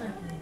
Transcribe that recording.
Sure.